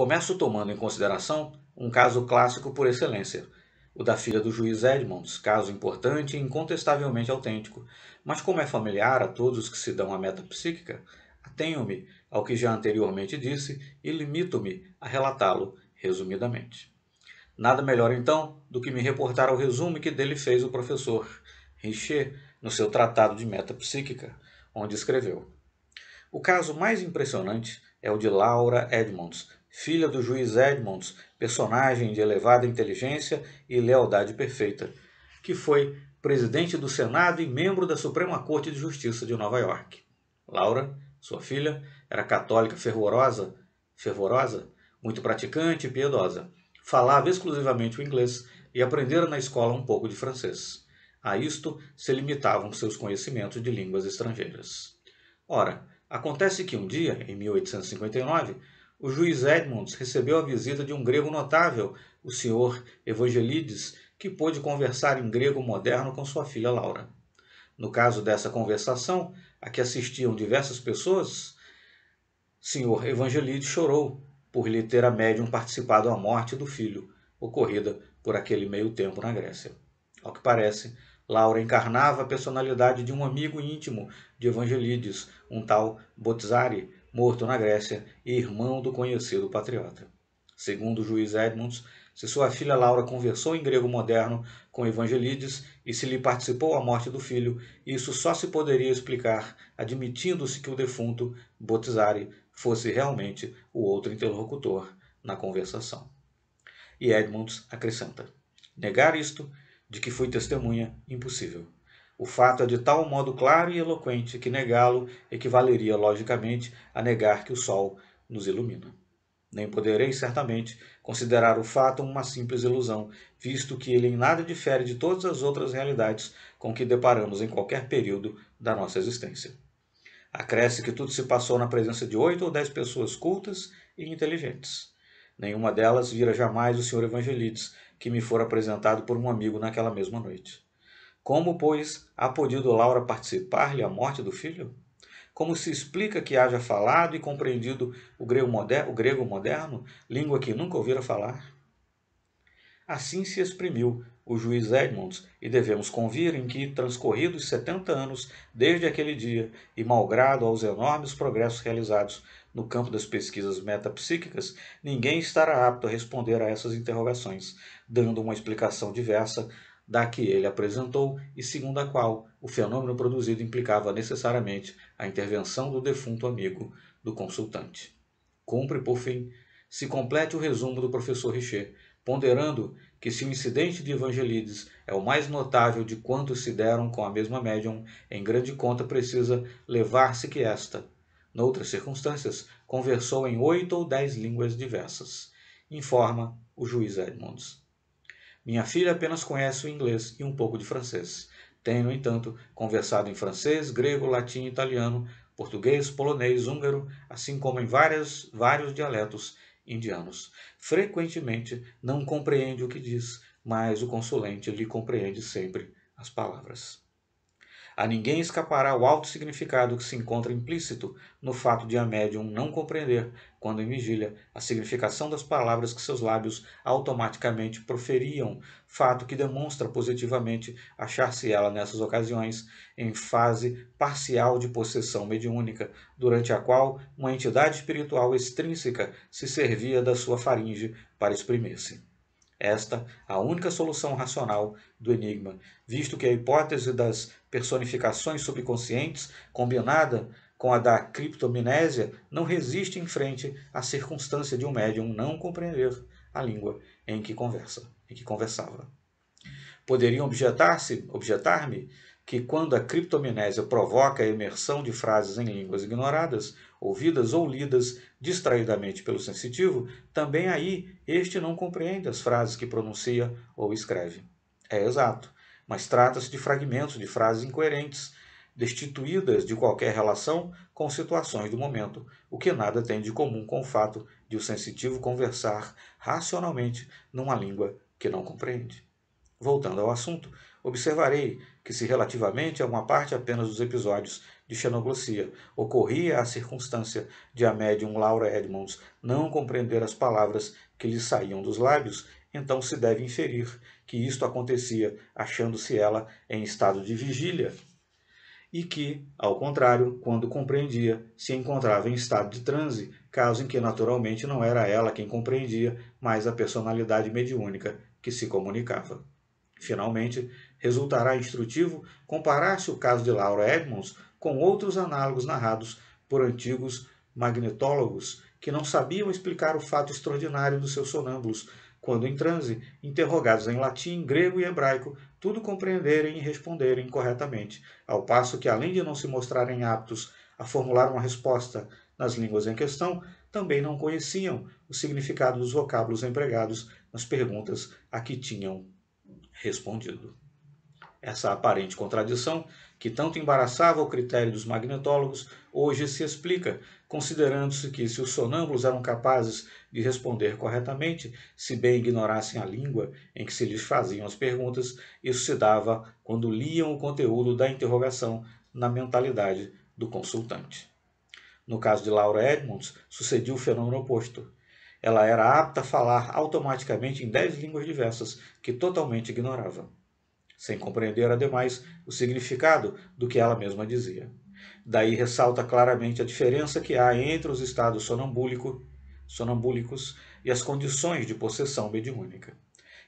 Começo tomando em consideração um caso clássico por excelência, o da filha do juiz Edmonds, caso importante e incontestavelmente autêntico, mas como é familiar a todos os que se dão a metapsíquica, atenho-me ao que já anteriormente disse e limito-me a relatá-lo resumidamente. Nada melhor então do que me reportar ao resumo que dele fez o professor Richer no seu tratado de metapsíquica, onde escreveu: O caso mais impressionante é o de Laura Edmonds, filha do juiz Edmonds, personagem de elevada inteligência e lealdade perfeita, que foi presidente do Senado e membro da Suprema Corte de Justiça de Nova York. Laura, sua filha, era católica fervorosa, fervorosa, muito praticante e piedosa. Falava exclusivamente o inglês e aprendera na escola um pouco de francês. A isto se limitavam seus conhecimentos de línguas estrangeiras. Ora, acontece que um dia, em 1859, o juiz Edmonds recebeu a visita de um grego notável, o senhor Evangelides, que pôde conversar em grego moderno com sua filha Laura. No caso dessa conversação, a que assistiam diversas pessoas, senhor Evangelides chorou por lhe ter a médium participado à morte do filho, ocorrida por aquele meio tempo na Grécia. Ao que parece, Laura encarnava a personalidade de um amigo íntimo de Evangelides, um tal Botzari, morto na Grécia e irmão do conhecido patriota. Segundo o juiz Edmunds, se sua filha Laura conversou em grego moderno com Evangelides e se lhe participou a morte do filho, isso só se poderia explicar admitindo-se que o defunto, Botzari, fosse realmente o outro interlocutor na conversação. E Edmunds acrescenta: negar isto, de que fui testemunha, impossível. O fato é de tal modo claro e eloquente que negá-lo equivaleria logicamente a negar que o sol nos ilumina. Nem poderei, certamente, considerar o fato uma simples ilusão, visto que ele em nada difere de todas as outras realidades com que deparamos em qualquer período da nossa existência. Acresce que tudo se passou na presença de oito ou dez pessoas cultas e inteligentes. Nenhuma delas vira jamais o Sr. Evangelides, que me for apresentado por um amigo naquela mesma noite. Como, pois, há podido Laura participar-lhe a morte do filho? Como se explica que haja falado e compreendido o grego, moderno, o grego moderno, língua que nunca ouvira falar? Assim se exprimiu o juiz Edmonds, e devemos convir em que, transcorridos setenta anos desde aquele dia, e malgrado aos enormes progressos realizados no campo das pesquisas metapsíquicas, ninguém estará apto a responder a essas interrogações, dando uma explicação diversa da que ele apresentou e segundo a qual o fenômeno produzido implicava necessariamente a intervenção do defunto amigo do consultante. Cumpre, por fim, se complete o resumo do professor Richer, ponderando que se o incidente de Evangelides é o mais notável de quantos se deram com a mesma médium, em grande conta precisa levar-se que esta, noutras circunstâncias, conversou em oito ou dez línguas diversas, informa o juiz Edmonds. Minha filha apenas conhece o inglês e um pouco de francês. Tem, no entanto, conversado em francês, grego, latim, italiano, português, polonês, húngaro, assim como em várias, vários dialetos indianos. Frequentemente não compreende o que diz, mas o consulente lhe compreende sempre as palavras. A ninguém escapará o alto significado que se encontra implícito no fato de a médium não compreender, quando em vigília, a significação das palavras que seus lábios automaticamente proferiam, fato que demonstra positivamente achar-se ela nessas ocasiões em fase parcial de possessão mediúnica, durante a qual uma entidade espiritual extrínseca se servia da sua faringe para exprimir-se. Esta a única solução racional do enigma, visto que a hipótese das personificações subconscientes, combinada com a da criptomnésia, não resiste em frente à circunstância de um médium não compreender a língua em que conversa, em que conversava. Poderiam objetar-se, objetar-me que quando a criptomnésia provoca a imersão de frases em línguas ignoradas, ouvidas ou lidas distraidamente pelo sensitivo, também aí este não compreende as frases que pronuncia ou escreve. É exato, mas trata-se de fragmentos de frases incoerentes, destituídas de qualquer relação com situações do momento, o que nada tem de comum com o fato de o sensitivo conversar racionalmente numa língua que não compreende. Voltando ao assunto, observarei que, se relativamente a uma parte apenas dos episódios de xenoglossia. Ocorria a circunstância de a médium Laura Edmonds não compreender as palavras que lhe saíam dos lábios, então se deve inferir que isto acontecia achando-se ela em estado de vigília e que, ao contrário, quando compreendia, se encontrava em estado de transe, caso em que naturalmente não era ela quem compreendia, mas a personalidade mediúnica que se comunicava. Finalmente, resultará instrutivo comparar-se o caso de Laura Edmonds com outros análogos narrados por antigos magnetólogos que não sabiam explicar o fato extraordinário dos seus sonâmbulos, quando em transe, interrogados em latim, grego e hebraico, tudo compreenderem e responderem corretamente, ao passo que, além de não se mostrarem aptos a formular uma resposta nas línguas em questão, também não conheciam o significado dos vocábulos empregados nas perguntas a que tinham respondido. Essa aparente contradição, que tanto embaraçava o critério dos magnetólogos, hoje se explica, considerando-se que, se os sonâmbulos eram capazes de responder corretamente, se bem ignorassem a língua em que se lhes faziam as perguntas, isso se dava quando liam o conteúdo da interrogação na mentalidade do consultante. No caso de Laura Edmonds, sucedia o fenômeno oposto. Ela era apta a falar automaticamente em dez línguas diversas, que totalmente ignorava, sem compreender, ademais, o significado do que ela mesma dizia. Daí ressalta claramente a diferença que há entre os estados sonambúlico, sonambúlicos e as condições de possessão mediúnica.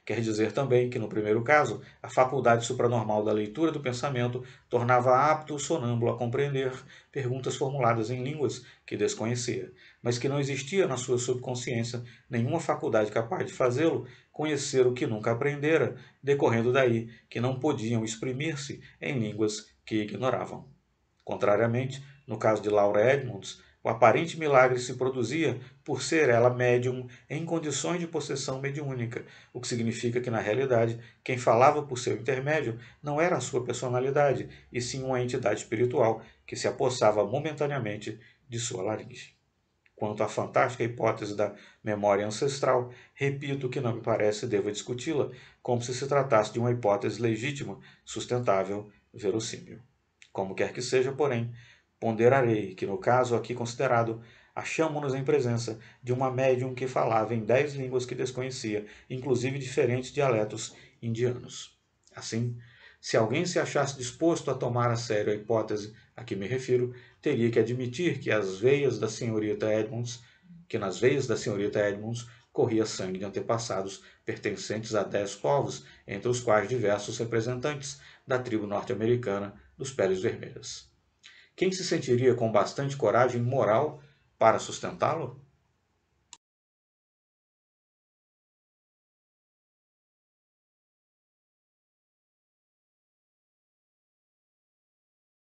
Quer dizer também que, no primeiro caso, a faculdade supranormal da leitura do pensamento tornava apto o sonâmbulo a compreender perguntas formuladas em línguas que desconhecia, mas que não existia na sua subconsciência nenhuma faculdade capaz de fazê-lo conhecer o que nunca aprendera, decorrendo daí que não podiam exprimir-se em línguas que ignoravam. Contrariamente, no caso de Laura Edmonds, o aparente milagre se produzia por ser ela médium em condições de possessão mediúnica, o que significa que, na realidade, quem falava por seu intermédio não era a sua personalidade, e sim uma entidade espiritual que se apossava momentaneamente de sua laringe. Quanto à fantástica hipótese da memória ancestral, repito que não me parece deva discuti-la, como se se tratasse de uma hipótese legítima, sustentável, verossímil. Como quer que seja, porém, Ponderarei que, no caso aqui considerado, achamos-nos em presença de uma médium que falava em dez línguas que desconhecia, inclusive diferentes dialetos indianos. Assim, se alguém se achasse disposto a tomar a sério a hipótese a que me refiro, teria que admitir que as veias da senhorita Edmonds, que nas veias da senhorita Edmonds corria sangue de antepassados pertencentes a dez povos, entre os quais diversos representantes da tribo norte-americana dos peles vermelhas. Quem se sentiria com bastante coragem moral para sustentá-lo?